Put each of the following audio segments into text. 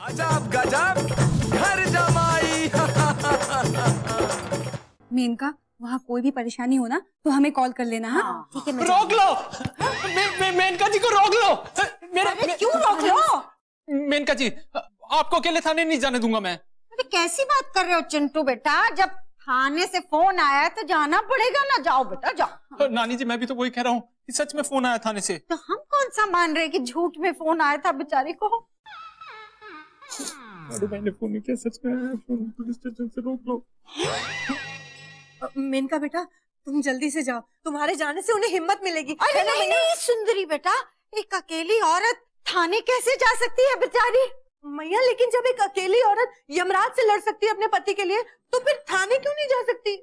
अजब गजब घर जमाई। मेनका वहाँ कोई भी परेशानी हो ना तो हमें कॉल कर लेना हाँ? ठीक है रोक लो। मे, मे, मेनका जी को रोक लो। मेरा अरे क्यों रोक लो? मेनका जी आपको अकेले थाने नहीं जाने दूँगा मैं। अरे कैसी बात कर रहे हो चिंटू बेटा? जब थाने से फ़ोन आया है तो जाना पड़ेगा ना। जाओ बेटा जाओ। नानी जी मैं भी तो वही कह रहा हूँ सच में फ़ोन आया थाने से। तो हम कौन सा मान रहे कि झूठ में फ़ोन आया था बेचारी को? अरे मैंने फ़ोन नहीं किया सच में फ़ोन। पुलिस स्टेशन से रोक लो। मेनका बेटा तुम जल्दी से जाओ। तुम्हारे जाने से उन्हें हिम्मत मिलेगी। अरे नहीं नहीं सुंदरी बेटा एक अकेली औरत थाने कैसे जा सकती है बेचारी? मैया लेकिन जब एक अकेली औरत यमराज से लड़ सकती है अपने पति के लिए तो फिर थाने क्यों नहीं जा सकती?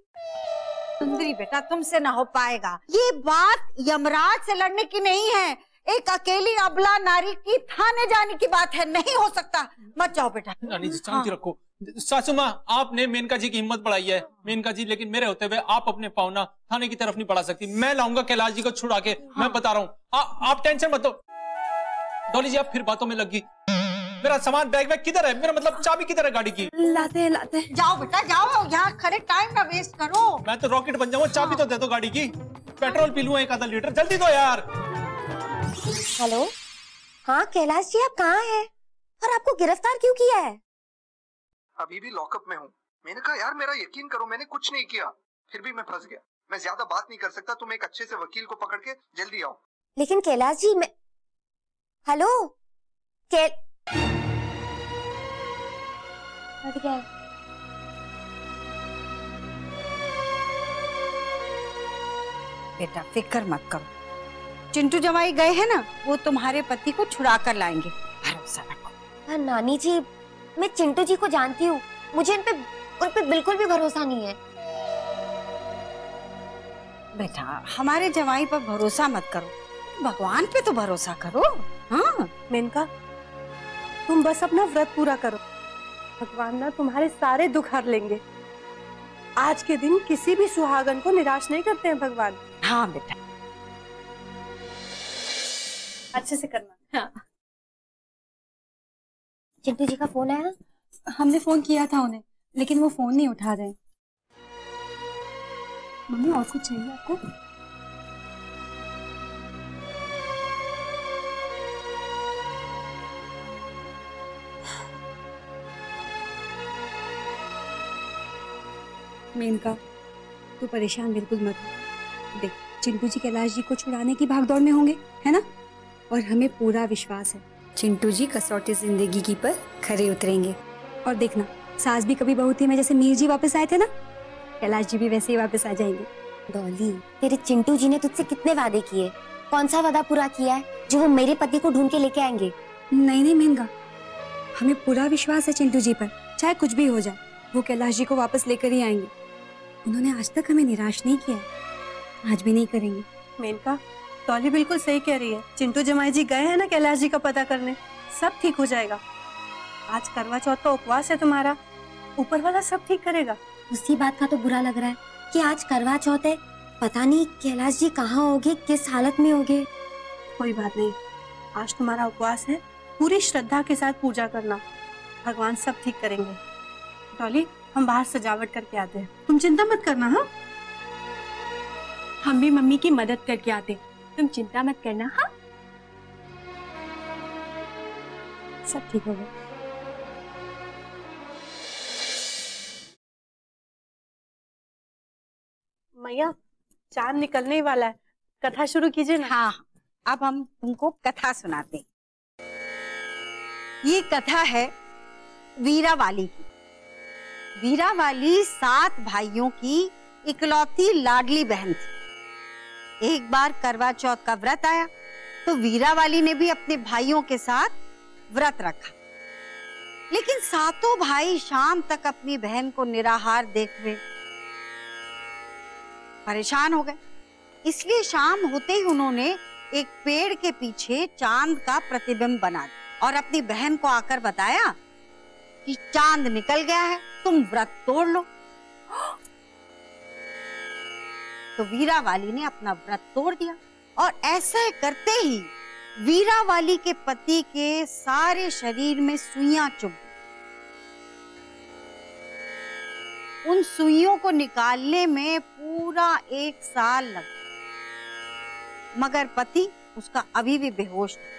सुंदरी बेटा तुमसे ना हो पाएगा। ये बात यमराज से लड़ने की नहीं है। एक अकेली अबला नारी की थाने जाने की बात है नहीं हो सकता। मत जाओ बेटा। नानी जी शांति रखो। सासू माँ आपने मेनका जी की हिम्मत बढ़ाई है। मेनका जी लेकिन मेरे होते हुए आप अपने पावना थाने की तरफ़ नहीं बढ़ा सकती। मैं लाऊँगा कैलाश जी को छुड़ा के। हाँ। मैं बता रहा हूँ। आप टेंशन मत लो। डॉली जी आप फिर बातों में लगी मेरा सामान बैग बैग किधर है? मेरा मतलब चाबी किधर है गाड़ी की? लाते लाते जाओ बेटा जाओ। यहाँ खड़े टाइम ना वेस्ट करो। मैं तो रॉकेट बन जाऊँगा चाबी तो दे दो गाड़ी की। पेट्रोल पी लूँ एक आधा लीटर। जल्दी दो यार। हेलो? हाँ कैलाश जी आप कहाँ हैं? और आपको गिरफ़्तार क्यों किया है? अभी भी लॉकअप में हूँ। मैंने कहा यार मेरा यकीन करो मैंने कुछ नहीं किया। फिर भी मैं फंस गया। मैं ज़्यादा बात नहीं कर सकता तुम एक अच्छे से वकील को पकड़ के जल्दी आओ। लेकिन कैलाश जी मैं हेलो? कै बेटा फ़िक्र मत करो। चिंटू जमाई गए हैं ना वो तुम्हारे पति को छुड़ा कर लाएँगे। भरोसा रखो। हाँ, नानी जी मैं चिंटू जी को जानती हूँ। मुझे इन पे उन पे बिल्कुल भी भरोसा नहीं है। बेटा हमारे जवाई पर भरोसा मत करो। भगवान पे तो भरोसा करो। हाँ। मेनका तुम बस अपना व्रत पूरा करो। भगवान ना तुम्हारे सारे दुख हर लेंगे। आज के दिन किसी भी सुहागन को निराश नहीं करते हैं भगवान। हाँ बेटा। अच्छे से करना। चिंटू जी का फ़ोन आया? हमने फ़ोन किया था उन्हें लेकिन वो फ़ोन नहीं उठा रहे। मम्मी और कुछ चाहिए आपको? मेनका तू परेशान बिल्कुल मत हो। देख चिंटू जी कैलाश जी को छुड़ाने की भागदौड़ में होंगे है ना? और हमें पूरा विश्वास है। चिंटू जी कसौटी ज़िंदगी की पर खरे उतरेंगे। और देखना सास भी कभी बहू थी मैं जैसे मीर जी वापस आए थे ना कैलाश जी भी वैसे ही वापस आ जाएँगे। डॉली तेरे चिंटू जी ने तुझसे कितने वादे किए? कौन सा वादा पूरा किया है जो वो मेरे पति को ढूंढ के लेके आएँगे? नहीं नहीं महँगा हमें पूरा विश्वास है चिंटू जी पर चाहे कुछ भी हो जाए वो कैलाश जी को वापस लेकर ही आएँगे। उन्होंने आज तक हमें निराश नहीं किया आज भी नहीं करेंगे। मेनका टॉली बिल्कुल सही कह रही है। चिंटू जमाई जी गए हैं ना कैलाश जी का पता करने? सब ठीक हो जाएगा। आज करवा चौथ का उपवास है तुम्हारा। ऊपर वाला सब ठीक करेगा। उसी बात का तो बुरा लग रहा है कि आज करवा चौथ है। पता नहीं कैलाश जी कहाँ होगे किस हालत में होगे। कोई बात नहीं। आज तुम्हारा उपवास है। पूरी श्रद्धा के साथ पूजा करना। भगवान सब ठीक करेंगे। टॉली हम बाहर सजावट करके आते हैं। तुम चिंता मत करना हाँ? हम भी मम्मी की मदद करके आते हैं। तुम चिंता मत करना हाँ? सब ठीक होगा मैया, चाँद निकलने वाला है। कथा शुरू कीजिए ना। हाँ अब हम तुमको कथा सुनाते ये कथा है वीरा वाली की। वीरा वाली सात भाइयों की इकलौती लाडली बहन थी। एक बार करवा चौथ का व्रत आया तो वीरा वाली ने भी अपने भाइयों के साथ व्रत रखा। लेकिन सातों भाई शाम तक अपनी बहन को निराहार देख हुए परेशान हो गए। इसलिए शाम होते ही उन्होंने एक पेड़ के पीछे चाँद का प्रतिबिंब बना दिया और अपनी बहन को आकर बताया कि चाँद निकल गया है, तुम व्रत तोड़ लो। तो वीरा वाली ने अपना व्रत तोड़ दिया और ऐसा करते ही वीरा वाली के पति के सारे शरीर में सुइयाँ चुभ। उन सुइयों को निकालने में पूरा एक साल लग। मगर पति, उसका अभी भी बेहोश था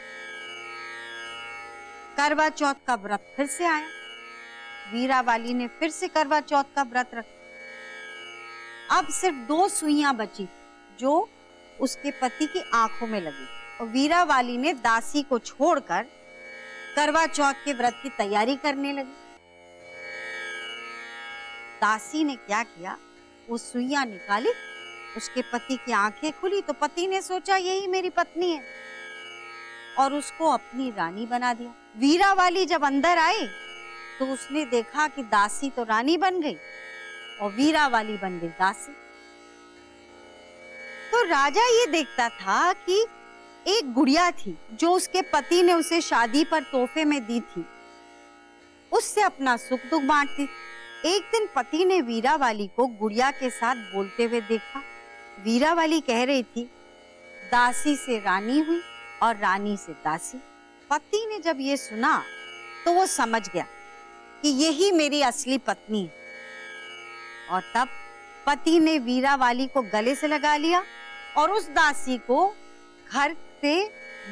करवा चौथ का व्रत फिर से आया वीरा वाली ने फिर से करवा चौथ का व्रत रखा अब सिर्फ़ दो सुइयाँ बची, जो उसके पति की आँखों में लगी। और वीरा वाली ने दासी को छोड़कर करवा चौथ के व्रत की तैयारी करने लगी। दासी ने क्या किया? वो सुइयाँ निकाली, उसके पति की आँखें खुली तो पति ने सोचा, यही मेरी पत्नी है। और उसको अपनी रानी बना दिया। वीरा वाली जब अंदर आई तो उसने देखा कि दासी तो रानी बन गई। और वीरा वाली बन गई दासी। तो राजा ये देखता था कि एक गुड़िया थी, जो उसके पति ने उसे शादी पर तोहफे में दी थी। उससे अपना सुख दुख बांटती। एक दिन पति ने वीरा वाली को गुड़िया के साथ बोलते हुए देखा। वीरा वाली कह रही थी, दासी से रानी हुई और रानी से दासी। पति ने जब ये सुना तो वो समझ गया कि यही मेरी असली पत्नी है। और तब पति ने वीरा वाली को गले से लगा लिया और उस दासी को घर से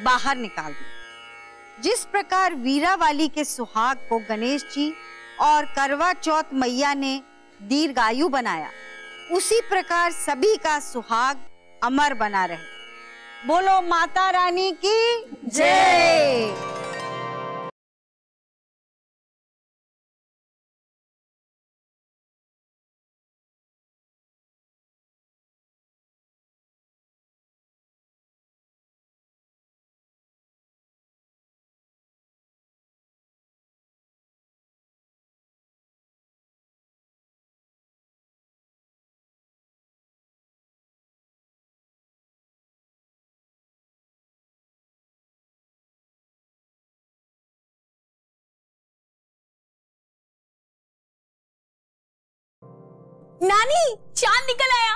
बाहर निकाल दिया। जिस प्रकार वीरा वाली के सुहाग को गणेश जी और करवा चौथ मैया ने दीर्घायु बनाया, उसी प्रकार सभी का सुहाग अमर बना रहे। बोलो, माता रानी की जय! नानी चाँद निकल आया।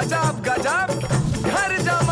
अजब गजाब घर जमा